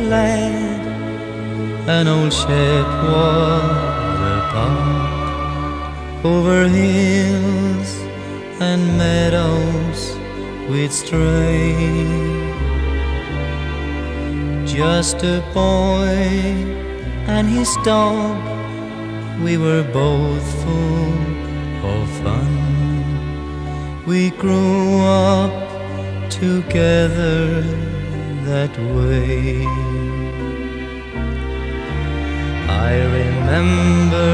lad, an old Shep was apart. Over hills and meadows we'd stray. Just a boy and his dog, we were both full of fun. We grew up together that way. I remember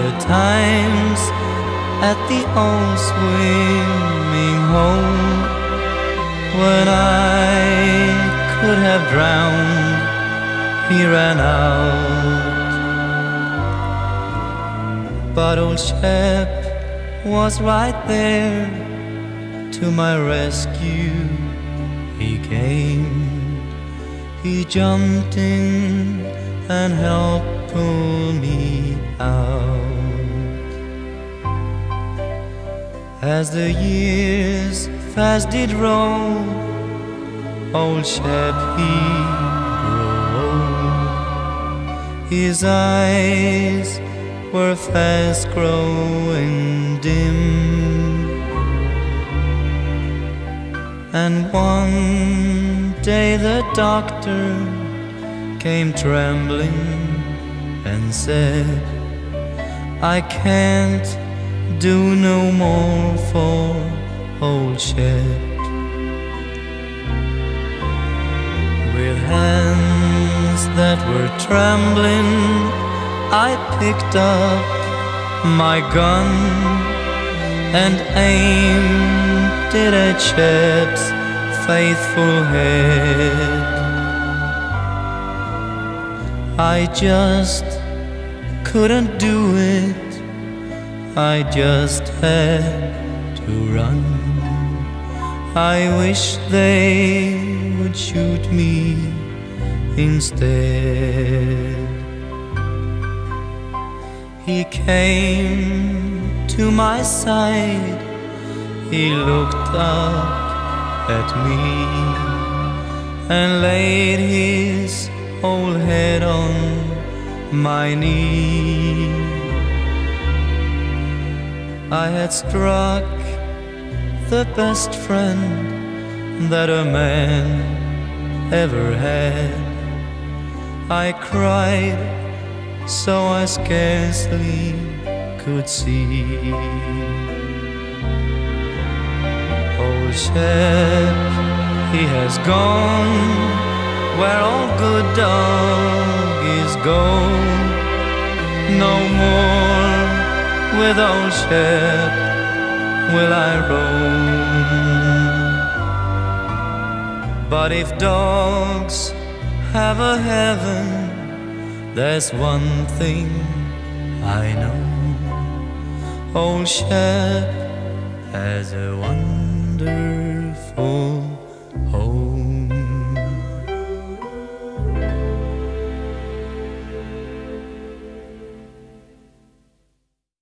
the times at the old swimming hole when I could have drowned, he ran out. But old Shep was right there to my rescue. He came, he jumped in and helped pull me out. As the years fast did roll, old Shep he grew. His eyes were fast growing dim. And one day the doctor came trembling and said, I can't do no more for old Shep. With hands that were trembling, I picked up my gun and aimed at Shep's faithful head. I just couldn't do it. I just had to run. I wish they would shoot me instead. He came to my side, he looked up at me and laid his whole head on my knee. I had struck the best friend that a man ever had. I cried so I scarcely could see. Old Shep, he has gone where all good doggies go. No more with old Shep will I roam. But if dogs have a heaven, there's one thing I know old Shep has a wonderful home.